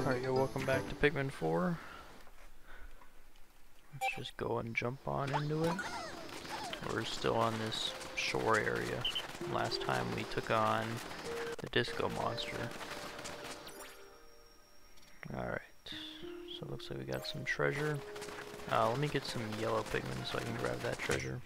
Alright, yo, welcome back to Pikmin 4. Let's just go and jump on into it. We're still on this shore area. Last time we took on the disco monster. Alright, so it looks like we got some treasure. Uh, let me get some yellow Pikmin so I can grab that treasure.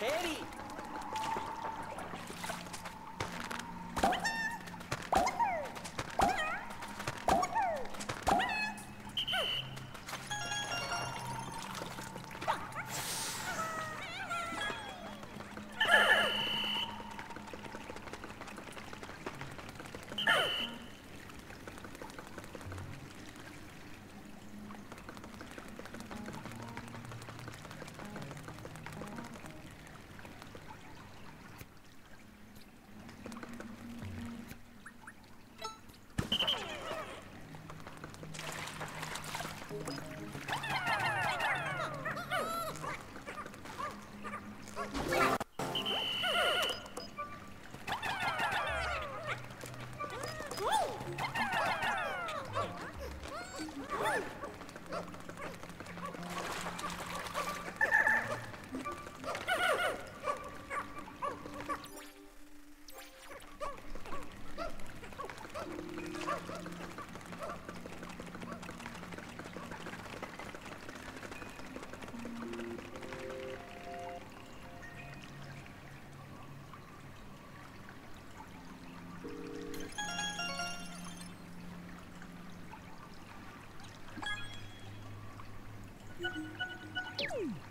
¡Eri! Mm.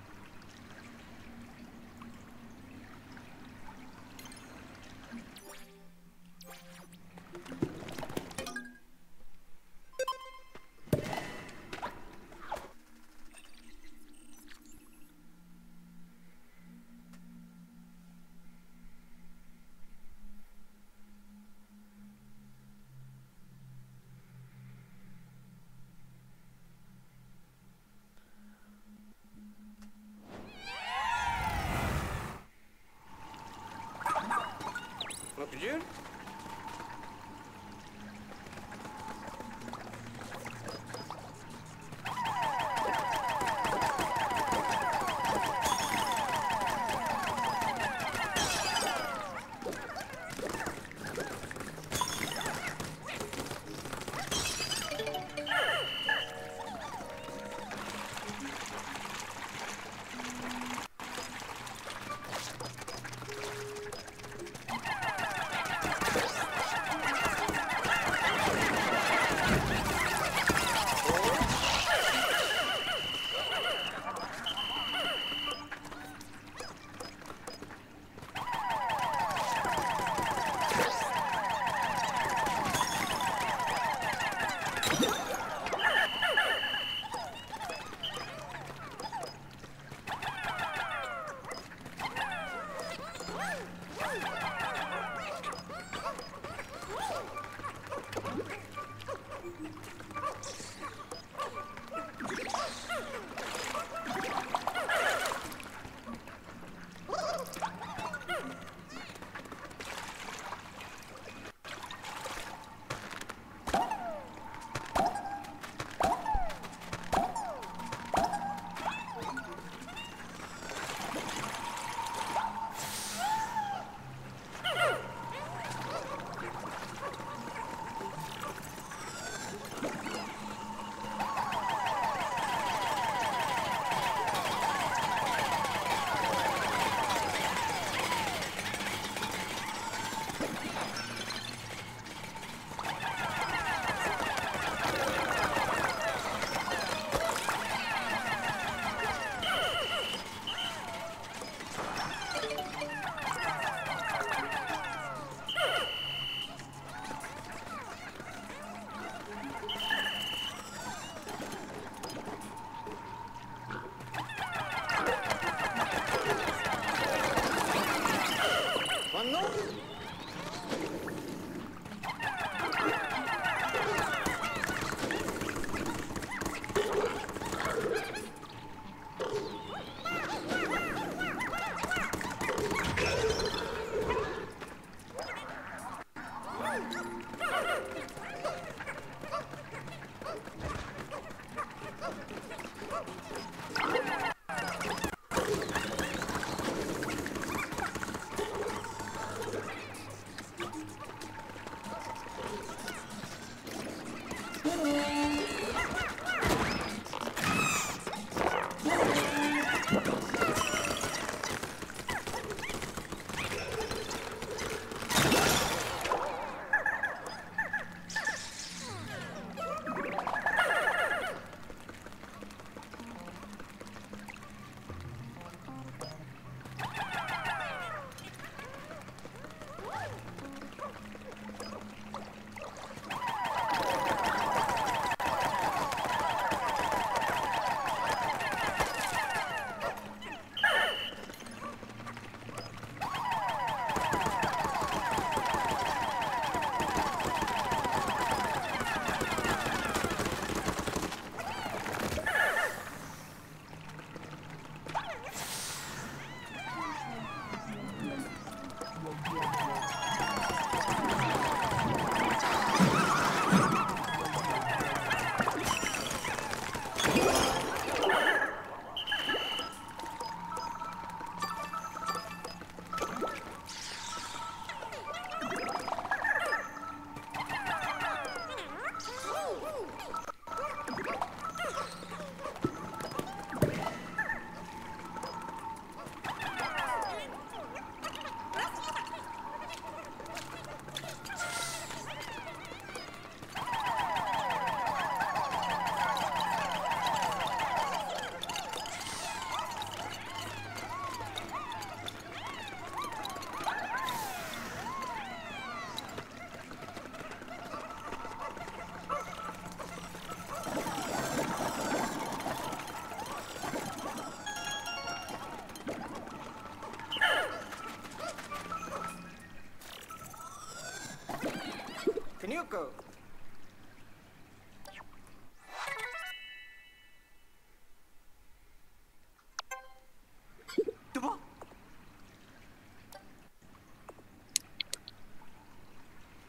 Bye.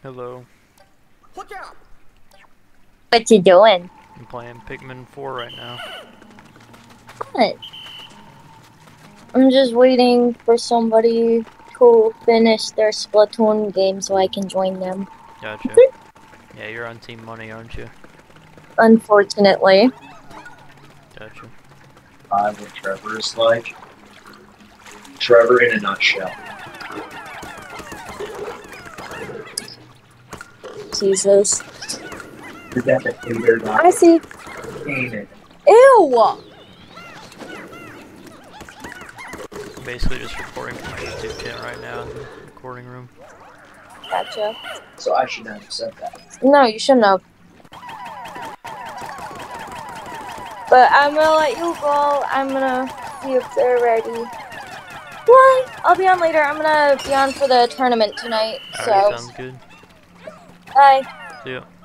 Hello. Look out! What you doing? I'm playing Pikmin 4 right now. What? I'm just waiting for somebody to finish their Splatoon game so I can join them. Gotcha. yeah, you're on Team Money, aren't you? Unfortunately. Gotcha. I'm what Trevor is like. Trevor in a nutshell. Jesus. Is that the hater I see. ain't it? Ew! Basically just recording for my YouTube channel right now in the recording room. Gotcha. So I should not have said that. No, you shouldn't have. But I'm gonna let you go. I'm gonna see if they're ready. What? I'll be on later. I'm gonna be on for the tournament tonight. Alright, So, sounds good. Bye. See ya.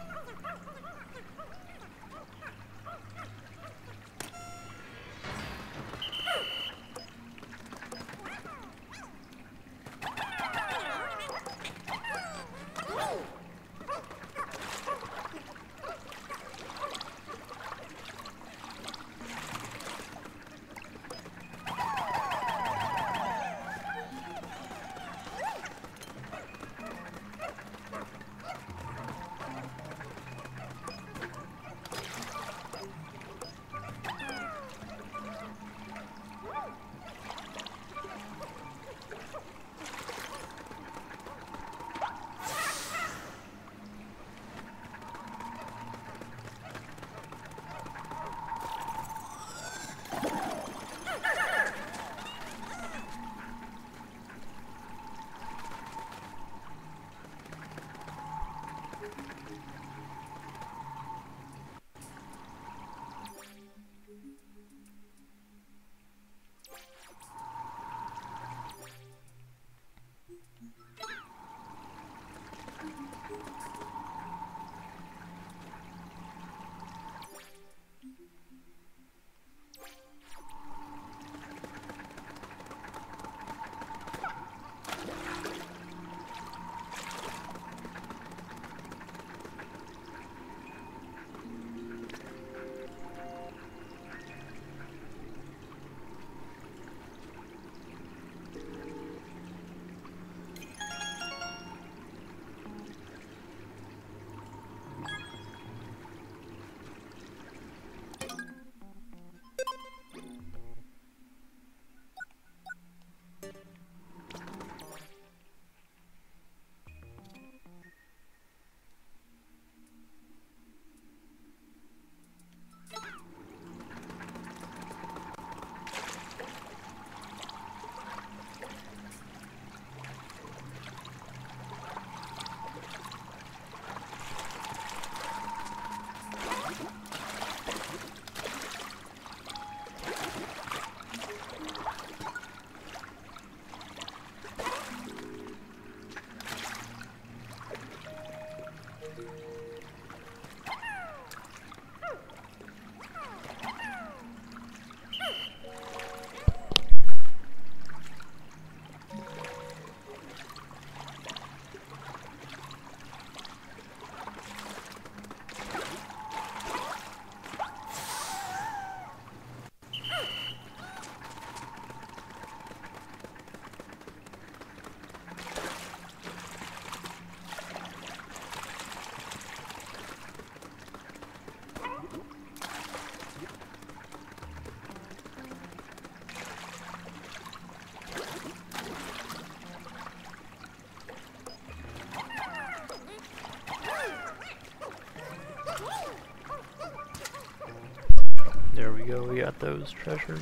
There we go, we got those treasures.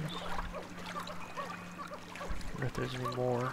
I wonder if there's any more.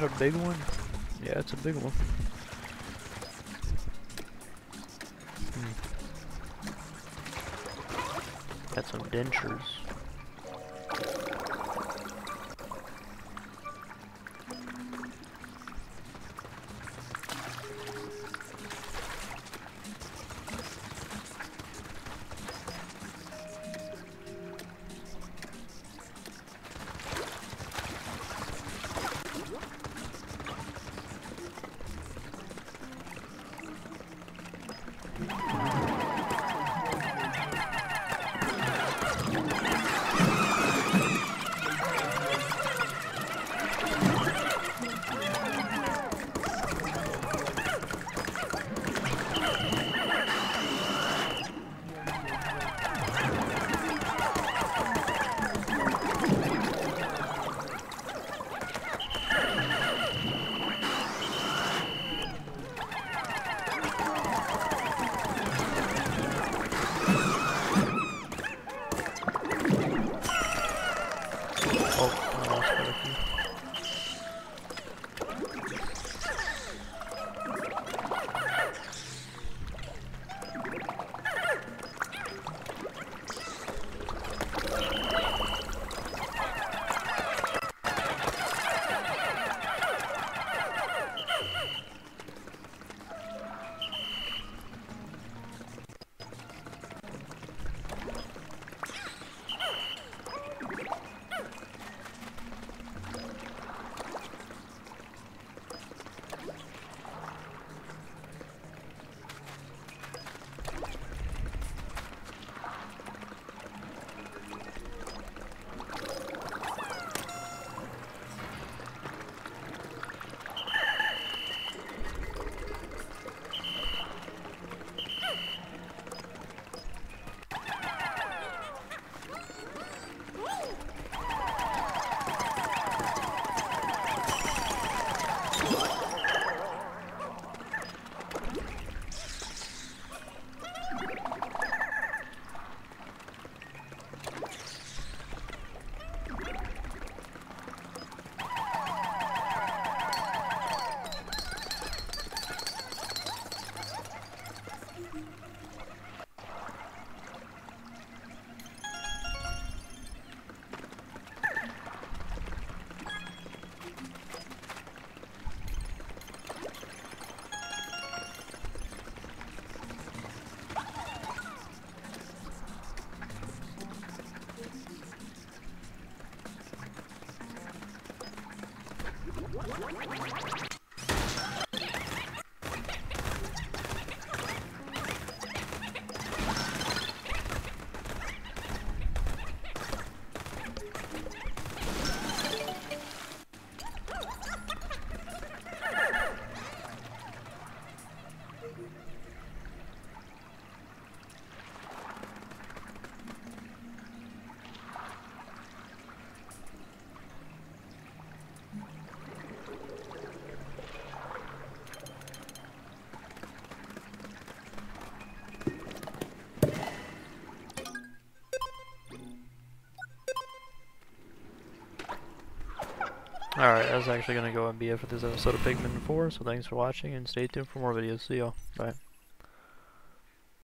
That a big one? Yeah, it's a big one. Hmm. Got some dentures. Alright, that's actually going to go and be it for this episode of Pikmin 4, so thanks for watching and stay tuned for more videos. See y'all. Bye.